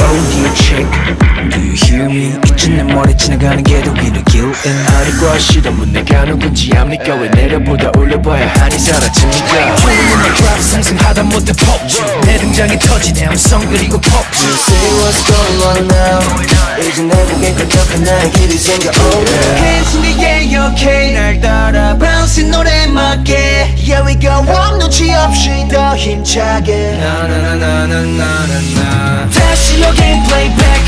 audio check Do you hear me? 빛은 내 머리 지나가는 게더 위로길 어리고 싫으면 내가 누군지 압니까 왜 내려보다 올려봐야 한이 사라집니까? 내 드랍 상승하다 못해 폭주. 내 등장이 터지네 함성 그리고 폭주. You say what's going on now. 이제 내국에 끈적한 나의 길이 생겨오네 Hands in the air, okay 날 따라 bounce 노래 맞게. Yeah we go on 눈치 없이 더 힘차게. 나나나나나나나. 다시 your gameplay back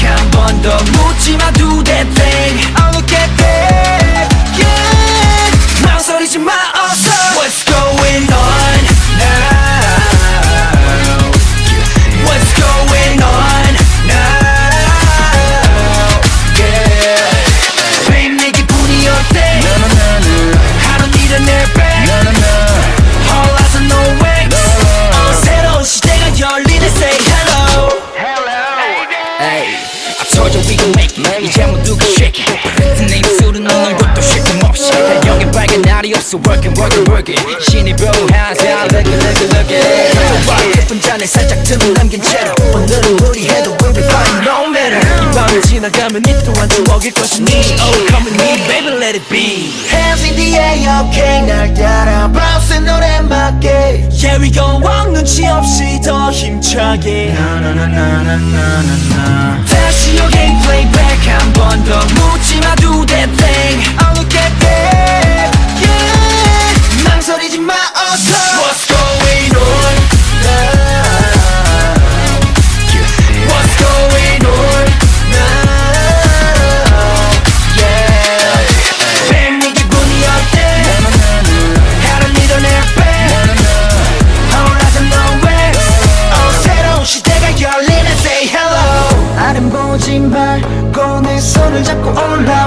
빨간 날이 없어 working working working 신이 묘하자 look it look it look it 좋아 예쁜 잔에 살짝 틈을 남긴 채로 오늘은 우리 해도 we'll be fine no matter 이 밤을 지나가면 이 또한 추억일 것이니 Oh come with me baby let it be Hands in the air okay 날 따라 bounce 노래 맞게 Yeah we go on 눈치 없이 더 힘차게 다시 your gameplay 날 잡고 올라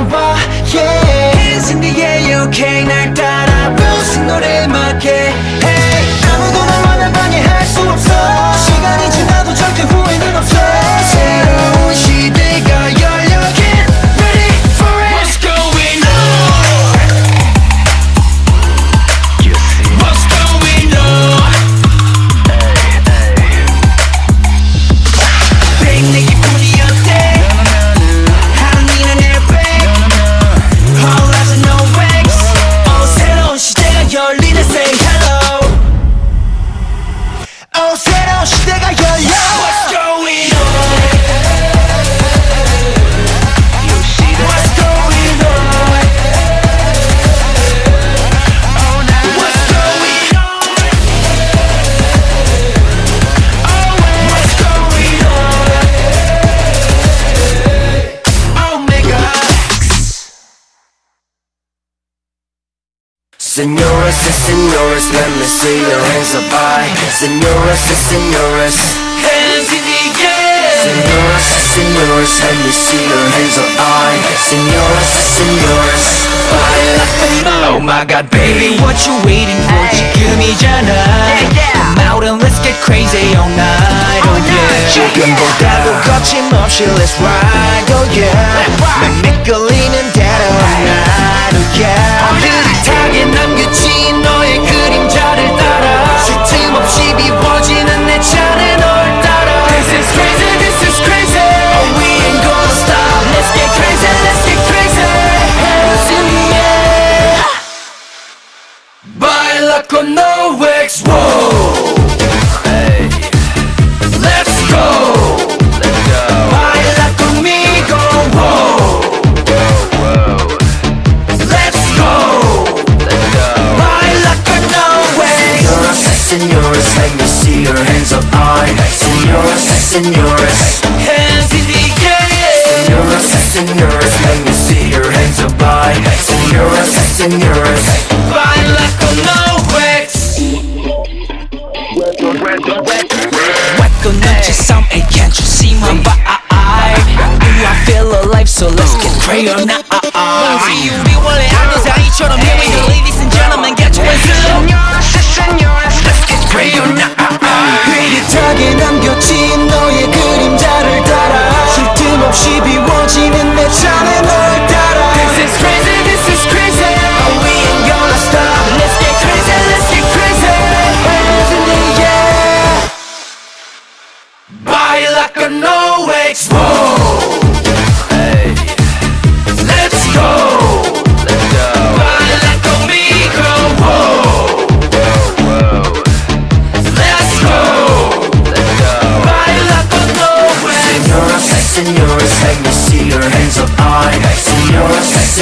Senoras and senoras, let me see your hands up high Senoras and senoras Hands in the air. Senoras and senoras, let me see your hands up high Senoras and senoras Oh my god, baby, what you waiting for? 지금이잖아. Come out and let's get crazy all night, oh yeah. 지금보다도 거침없이 let's ride, oh yeah. 난 미끌리 Senoras and senoras, let me see your hands up high Senoras and senoras Hands in the air. Senoras and senoras, let me see your hands up high Senoras and senoras Baila con no wax. Wet the 눈치 some and can't you see my vibe? Ooh, I feel alive, so let's get crazy now. 우리 우리 원래 알던 사이처럼 here we go, ladies and gentlemen, get your hands up. 그리운 나 아, 아. 회의탁에 남겨진 너의 그림자.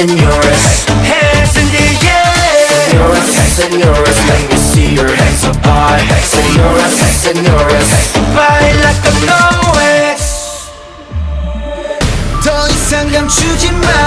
senores. Hands in the air. Senores, Let me see your hands up high. Senores, senores. Body like a no-ex 더 이상 감추지 마.